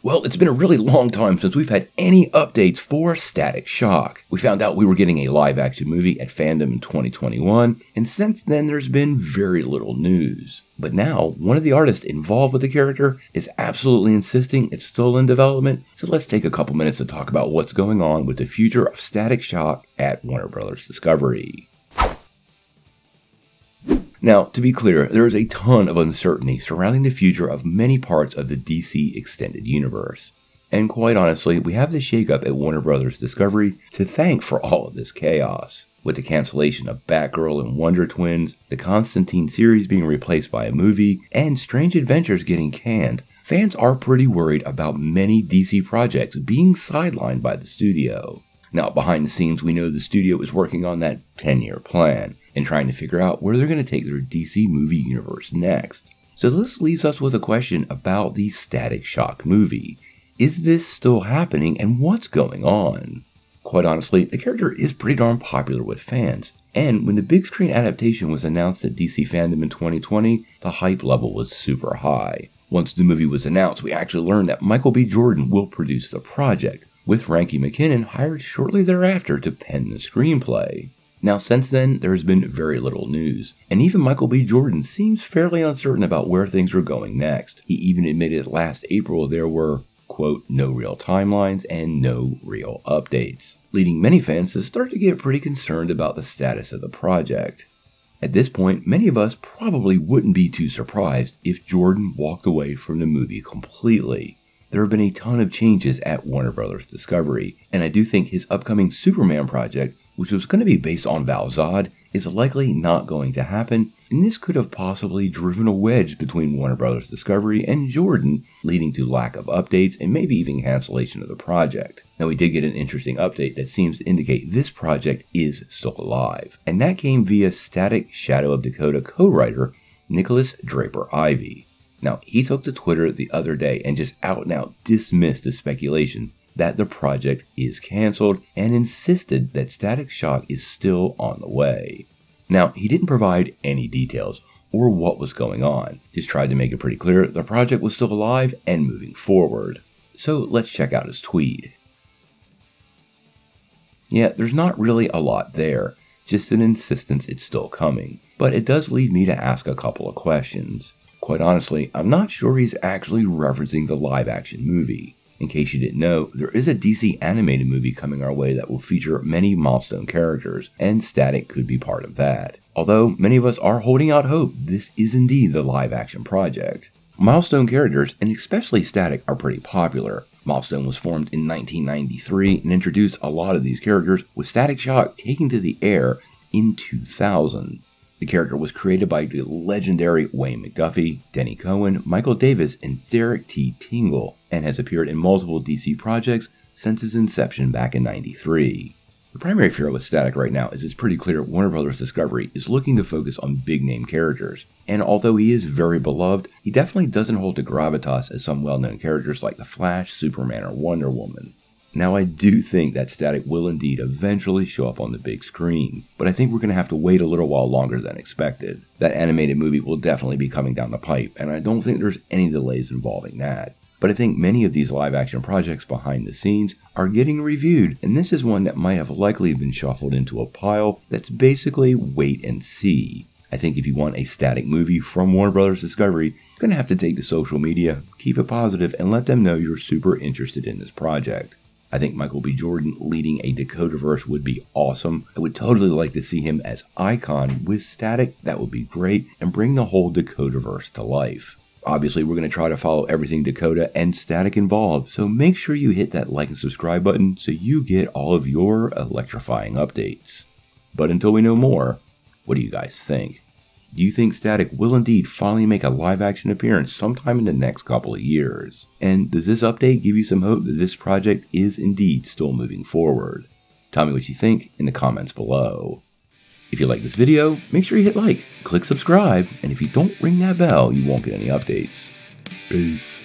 Well, it's been a really long time since we've had any updates for Static Shock. We found out we were getting a live action movie at FanDome in 2021, and since then there's been very little news. But now, one of the artists involved with the character is absolutely insisting it's still in development, so let's take a couple minutes to talk about what's going on with the future of Static Shock at Warner Bros. Discovery. Now, to be clear, there is a ton of uncertainty surrounding the future of many parts of the DC Extended Universe. And quite honestly, we have the shakeup at Warner Bros. Discovery to thank for all of this chaos. With the cancellation of Batgirl and Wonder Twins, the Constantine series being replaced by a movie, and Strange Adventures getting canned, fans are pretty worried about many DC projects being sidelined by the studio. Now, behind the scenes, we know the studio is working on that 10 year plan and trying to figure out where they're going to take their DC movie universe next. So, this leaves us with a question about the Static Shock movie. Is this still happening and what's going on? Quite honestly, the character is pretty darn popular with fans, and when the big screen adaptation was announced at DC FanDome in 2020, the hype level was super high. Once the movie was announced, we actually learned that Michael B. Jordan will produce the project, with Randy McKinnon hired shortly thereafter to pen the screenplay. Now, since then, there has been very little news, and even Michael B. Jordan seems fairly uncertain about where things are going next. He even admitted last April there were, quote, no real timelines and no real updates, leading many fans to start to get pretty concerned about the status of the project. At this point, many of us probably wouldn't be too surprised if Jordan walked away from the movie completely there have been a ton of changes at Warner Brothers Discovery, and I do think his upcoming Superman project, which was going to be based on Val Zod, is likely not going to happen, and this could have possibly driven a wedge between Warner Brothers Discovery and Jordan, leading to lack of updates and maybe even cancellation of the project. Now, we did get an interesting update that seems to indicate this project is still alive, and that came via Static Shadow of Dakota co writer Nikolas Draper-Ivey. Now, he took to Twitter the other day and just out and out dismissed the speculation that the project is canceled and insisted that Static Shock is still on the way. Now, he didn't provide any details or what was going on, just tried to make it pretty clear the project was still alive and moving forward. So let's check out his tweet. Yeah, there's not really a lot there, just an insistence it's still coming. But it does lead me to ask a couple of questions. Quite honestly, I'm not sure he's actually referencing the live action movie. In case you didn't know, there is a DC animated movie coming our way that will feature many milestone characters, and Static could be part of that. Although many of us are holding out hope this is indeed the live action project. Milestone characters, and especially Static, are pretty popular. Milestone was formed in 1993 and introduced a lot of these characters, with Static Shock taking to the air in 2000. The character was created by the legendary Dwayne McDuffie, Denys Cowan, Michael Davis, and Derek T. Dingle, and has appeared in multiple DC projects since its inception back in 93. The primary fear with Static right now is it's pretty clear Warner Bros. Discovery is looking to focus on big name characters, and although he is very beloved, he definitely doesn't hold the gravitas as some well known characters like The Flash, Superman, or Wonder Woman. Now, I do think that Static will indeed eventually show up on the big screen, but I think we're going to have to wait a little while longer than expected. That animated movie will definitely be coming down the pipe, and I don't think there's any delays involving that. But I think many of these live action projects behind the scenes are getting reviewed, and this is one that might have likely been shuffled into a pile that's basically wait and see. I think if you want a static movie from Warner Brothers Discovery, you're going to have to take to social media, keep it positive, and let them know you're super interested in this project. I think Michael B. Jordan leading a Dakotaverse would be awesome. I would totally like to see him as Icon with Static. That would be great and bring the whole Dakotaverse to life. Obviously, we're going to try to follow everything Dakota and Static involved, so make sure you hit that like and subscribe button so you get all of your electrifying updates. But until we know more, what do you guys think? Do you think Static will indeed finally make a live action appearance sometime in the next couple of years? And does this update give you some hope that this project is indeed still moving forward? Tell me what you think in the comments below. If you like this video, make sure you hit like, click subscribe, and if you don't ring that bell, you won't get any updates. Peace.